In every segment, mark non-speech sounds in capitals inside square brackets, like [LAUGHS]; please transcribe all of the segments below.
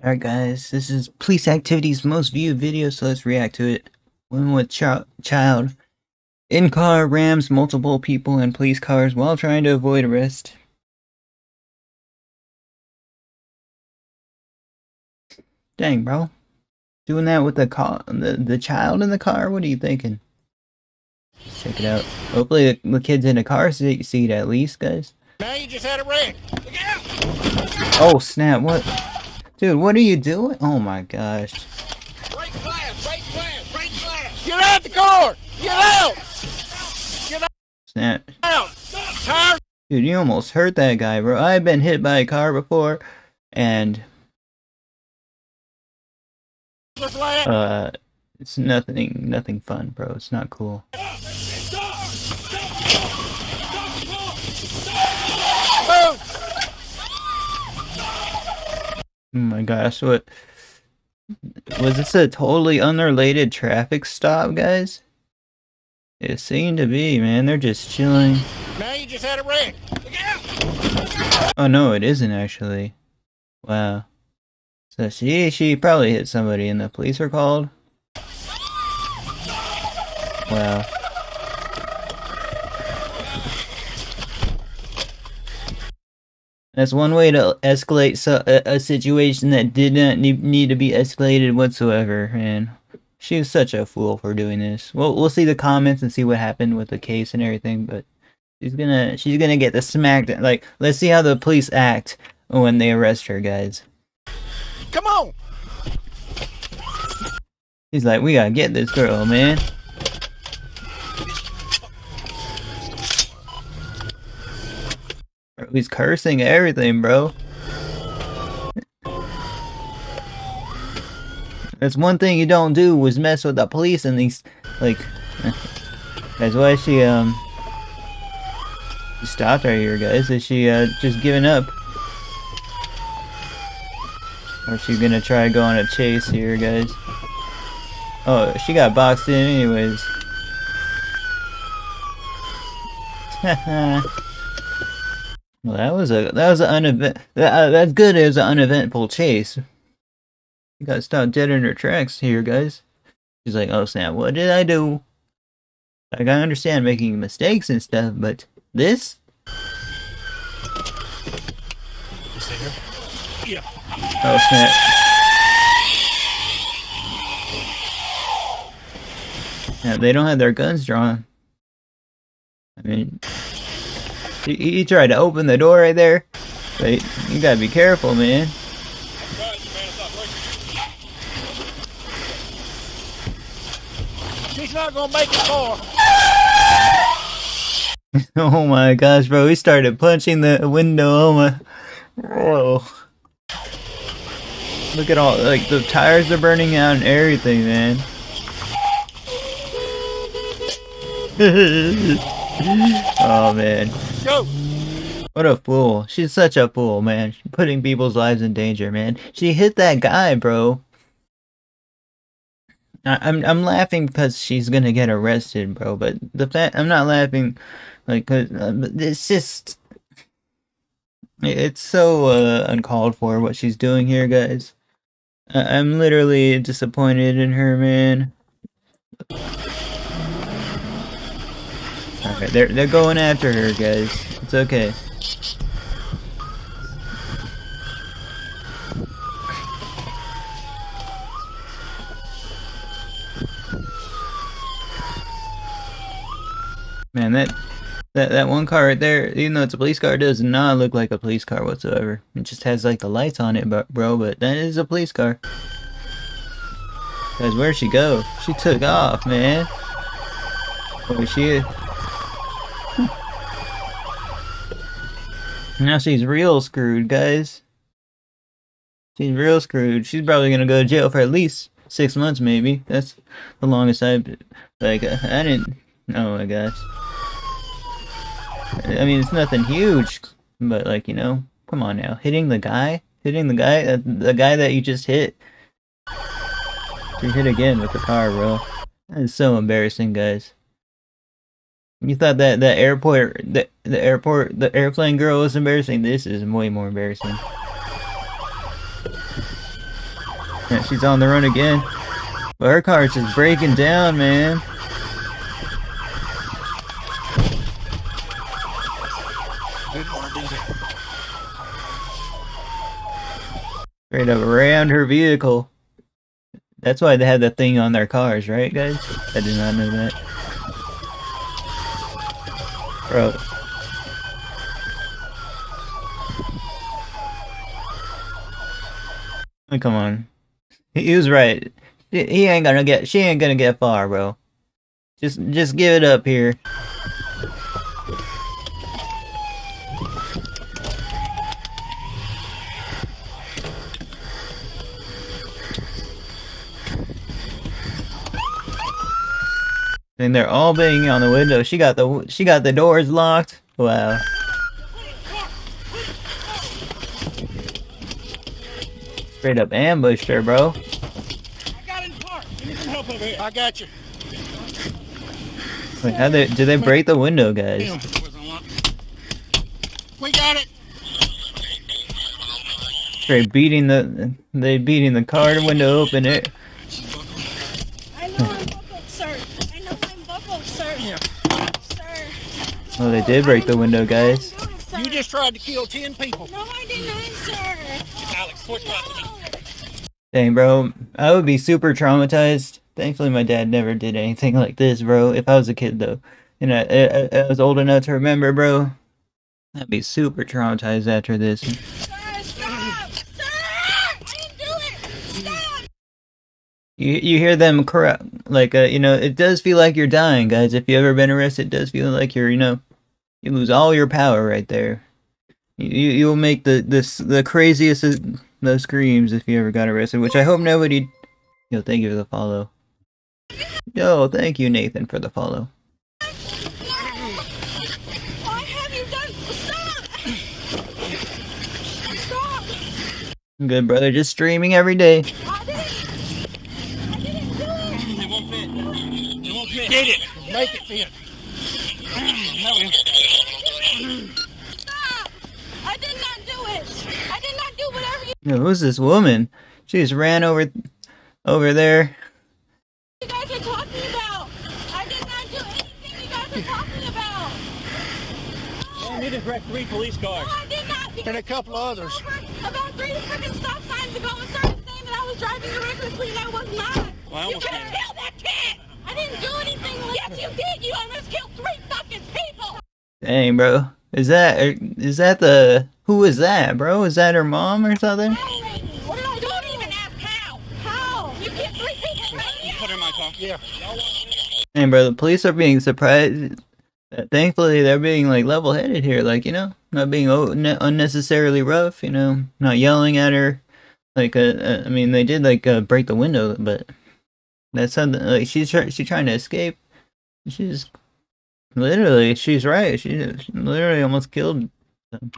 Alright guys, this is police activity's most viewed video, so let's react to it. Woman with ch child in car rams multiple people in police cars while trying to avoid arrest. Dang, bro. Doing that with the car, the, the child in the car? What are you thinking? Check it out. Hopefully the, the kid's in a car seat, at least, guys. Now you just had a wreck. Look out! Oh snap, what? Dude, what are you doing? Oh my gosh. Break glass! Break glass! Break glass! Get out the car! Get out! Snap. Out! Tires! Dude, you almost hurt that guy, bro. I've been hit by a car before, and uh, it's nothing, nothing fun, bro. It's not cool. Oh my gosh, what? Was this a totally unrelated traffic stop, guys? It seemed to be, man. They're just chilling. Now you just had a wreck. Oh no, it isn't actually. Wow. So she she probably hit somebody and the police are called. Wow. That's one way to escalate so, a, a situation that did not need, need to be escalated whatsoever, and she was such a fool for doing this. Well, we'll see the comments and see what happened with the case and everything, but she's gonna she's gonna get the smacked. Like, let's see how the police act when they arrest her, guys. Come on! He's like, we gotta get this girl, man. He's cursing everything, bro. That's one thing you don't do was mess with the police and these, like, [LAUGHS] that's why she, um, stopped right here, guys. Is she, uh, just giving up? Or is she gonna try to go on a chase here, guys? Oh, she got boxed in anyways. [LAUGHS] [LAUGHS] well, that was a that was an unevent. That, uh, that's good. It was an uneventful chase. You got stopped dead in her tracks here, guys. She's like, "Oh snap! What did I do?" Like, I understand making mistakes and stuff, but this? Yeah. Oh snap! Yeah, they don't have their guns drawn. I mean, he, he tried to open the door right there. But you gotta be careful, man. She's not gonna make it far. [LAUGHS] oh my gosh, bro, he started punching the window. Oh my. Whoa. Look at all, like, the tires are burning out and everything, man. [LAUGHS] [LAUGHS] oh man. Go! What a fool. She's such a fool, man. She's putting people's lives in danger, man. She hit that guy, bro. I, I'm I'm laughing because she's gonna get arrested, bro. But the fact I'm not laughing, like, 'cause, uh, it's just it's so uh, uncalled for what she's doing here, guys. I, I'm literally disappointed in her, man. Alright, they're they're going after her, guys. It's okay. Man, that that that one car right there, even though it's a police car, it does not look like a police car whatsoever. It just has like the lights on it, but bro, but that is a police car. Cause where'd she go? She took off, man. Oh, she. Now she's real screwed, guys. She's real screwed. She's probably gonna go to jail for at least six months, maybe. That's the longest I've. Like, uh, I didn't. Oh my gosh. I mean, it's nothing huge, but like, you know, come on now. Hitting the guy? Hitting the guy? Uh, the guy that you just hit? You hit again with the car, bro. That is so embarrassing, guys. You thought that the airport, the the airport, the airplane girl was embarrassing. This is way more embarrassing. Yeah, she's on the run again. But her car's just breaking down, man. Straight up around her vehicle. That's why they have that thing on their cars, right, guys? I did not know that. Bro. Come on. He he was right. He he ain't gonna get she ain't gonna get far, bro. Just just give it up here. And they're all banging on the window. She got the she got the doors locked. Wow. Straight up ambushed her, bro. I got in. You need some help over here. I got you. Wait, how they did they break the window, guys? Damn. Wasn't locked. We got it. Straight beating the they beating the car window open it. I know I'm buckled, sir. I know I'm buckled, sir. Sir. Oh, they did break the window, guys. I didn't do it, sir. You just tried to kill ten people. No, I did not, sir. Alex, switch back to me. No. Dang, bro, I would be super traumatized. Thankfully, my dad never did anything like this, bro. If I was a kid, though, and I, I, I was old enough to remember, bro, I'd be super traumatized after this. Sir, stop! Sir! I didn't do it! Stop! You you hear them cry, like uh, you know, it does feel like you're dying, guys. If you ever been arrested, it does feel like you're, you know, you lose all your power right there. You you- you'll make the this the craziest of those screams if you ever got arrested, which I hope nobody. Yo, thank you for the follow. Yo, thank you, Nathan, for the follow. Why have you done? Stop! Stop! Good brother, just streaming every day. I didn't. I didn't do it. It won't fit. It won't fit. Get it. Make it fit. No. Stop! I did not do it. I did not do whatever you, Yo, who's this woman? She just ran over, over there. you guys are talking about. I did not do anything you guys are talking about. I need to direct three police No, cars. I did not. And a couple others. About three freaking stop signs ago and started saying that I was driving recklessly and I was not. Well, I you almost could have killed that kid. I didn't do anything. Like yes, you did. You almost killed three fucking people. Dang, bro. Is that is that the who is that, bro? Is that her mom or something? What did I do? Don't even ask how. How? You killed three people. Put in my car. Yeah. And bro, the police are being surprised. Uh, Thankfully, they're being like level-headed here, like you know, not being o- ne- unnecessarily rough. You know, not yelling at her. Like, uh, uh, I mean, they did like uh, break the window, but that's something. Like, she's try- she's trying to escape. She's literally, she's right. She, she literally almost killed. Them.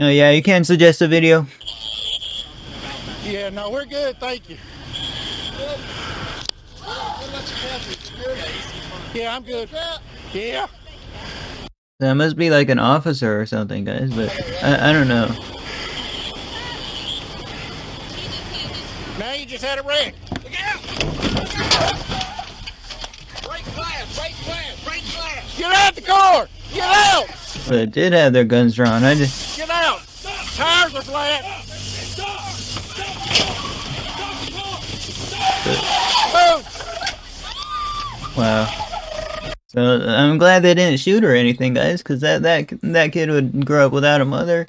Oh yeah, you can suggest a video. Yeah, no, we're good. Thank you. Yeah, I'm good. Yeah. That must be like an officer or something, guys. But I, I don't know. Now you just had a wreck. Look out! Break glass, break glass, break glass. Get out the car! Get out! They did have their guns drawn. I just. Get out! Tires are flat. Wow. So I'm glad they didn't shoot or anything, guys, because that that that kid would grow up without a mother.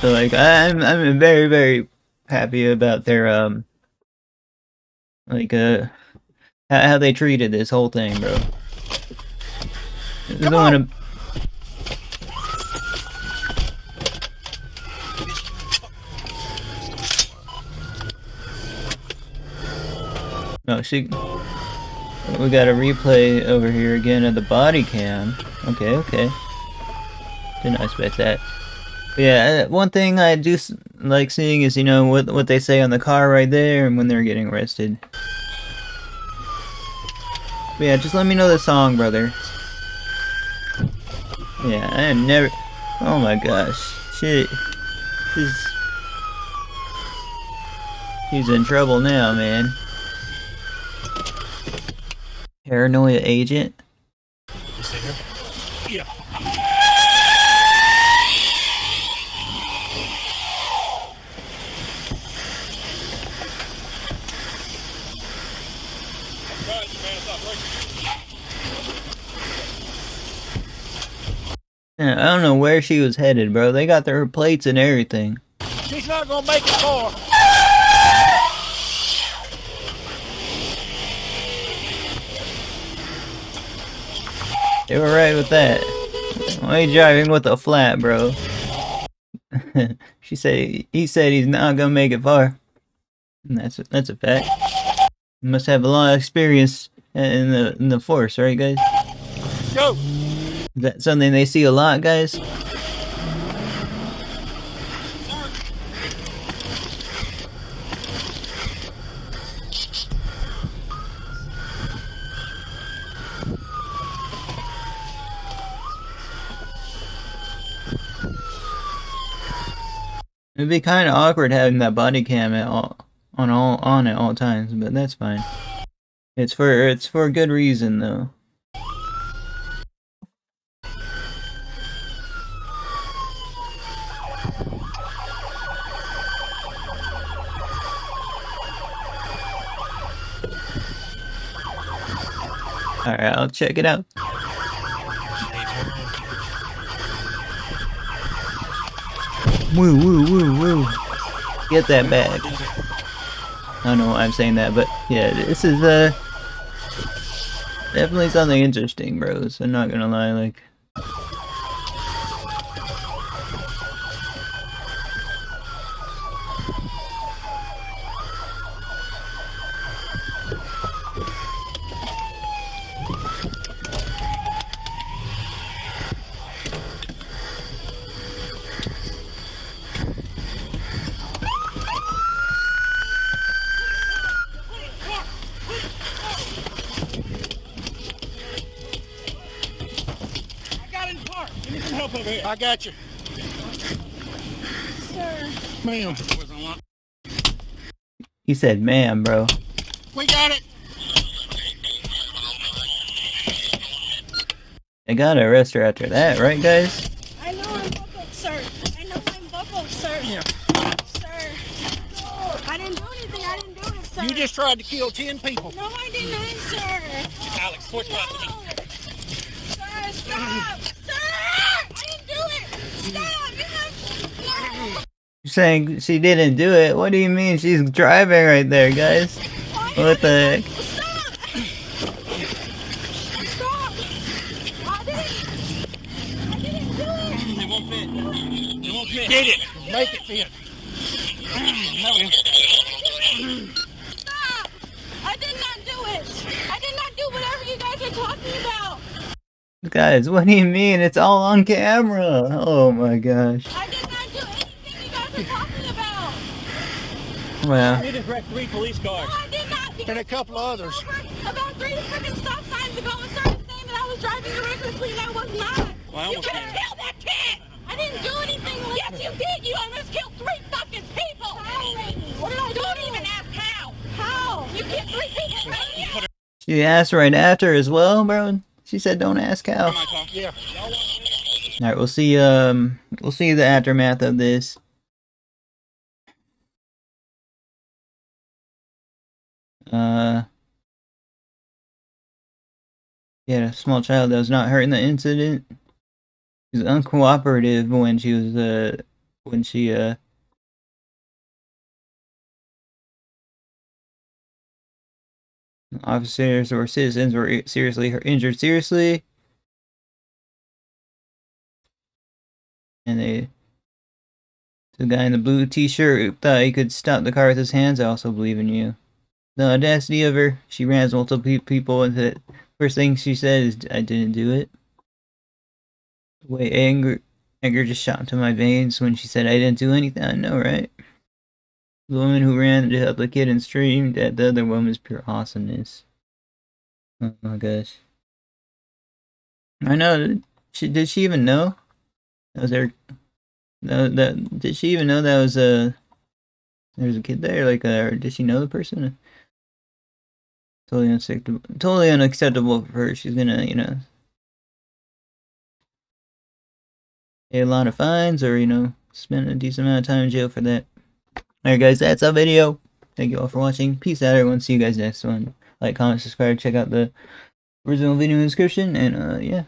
So like I'm I'm very very happy about their um like uh how, how they treated this whole thing, bro. I don't want to. Oh, she. We got a replay over here again of the body cam. Okay, okay. Didn't expect that. But yeah, uh, one thing I do like seeing is you know what what they say on the car right there and when they're getting arrested. But yeah, just let me know the song, brother. Yeah, I am never... Oh my gosh. Shit. He's He's in trouble now, man. Paranoia agent? Yeah. Yeah, I don't know where she was headed, bro. They got their plates and everything. She's not gonna make it far. They were right with that. Why you driving with a flat, bro? [LAUGHS] she said he said he's not gonna make it far. And that's a, that's a fact. You must have a lot of experience in the in the force, right, guys? Go. Is that something they see a lot, guys? It'd be kind of awkward having that body cam at all, on all on at all times, but that's fine. It's for it's for a good reason though. Alright, I'll check it out. Woo woo woo woo. Get that bag. I don't know why I'm saying that, but yeah, this is uh definitely something interesting, bros. I'm not gonna lie, like I got in the park. Give me some help over here. I got you. Sir. Ma'am. he said, "Man, bro." We got it. They gotta arrest her after that, right, guys? I know I'm buckled, sir. I know I'm buckled, sir. Yeah. Sir. I didn't do anything. I didn't do it, sir. You just tried to kill ten people. No, I did not, sir. Alex, switch No. Sir, stop. Sir! I didn't do it. Stop. You have... No. You're saying she didn't do it. What do you mean? She's driving right there, guys. What the heck? Stop! Stop! I didn't... I didn't do it. It won't fit. It won't fit. Get it. Make it fit. Stop! I did not do it. I did not do whatever you guys are talking about. Guys, what do you mean? It's all on camera. Oh my gosh. I did not do anything you guys are talking about. Well, We just wrecked three police No, cars. I did not. And a couple others. Over about three freaking stop signs ago and started saying that I was driving recklessly and I was not. Well, I you almost can't did. kill that kid. I didn't do anything. Yes, you did. You almost killed three fucking people. How? What did I do? Don't even ask how. How? You killed three people. she asked right after as well, bro. She said, "Don't ask how." Yeah. All right, we'll see. Um, we'll see the aftermath of this. Uh, yeah, a small child that was not hurt in the incident. She was uncooperative when she was uh when she uh officers or citizens were seriously injured seriously. And they the guy in the blue t-shirt thought he could stop the car with his hands. I also believe in you. The audacity of her she ran multiple pe- people and the first thing she said is i didn't do it. The way anger anger just shot into my veins when she said i didn't do anything. I know right the woman who ran to help the kid and screamed at the other woman's pure awesomeness oh my gosh i know she did she even know that was her no, that did she even know that was uh there's a kid there. Like, uh, does she know the person? Totally unacceptable. Totally unacceptable for her. She's gonna, you know, pay a lot of fines or you know spend a decent amount of time in jail for that. Alright, guys, that's our video. Thank you all for watching. Peace out, everyone. See you guys next one. Like, comment, subscribe, check out the original video in the description, and uh, yeah.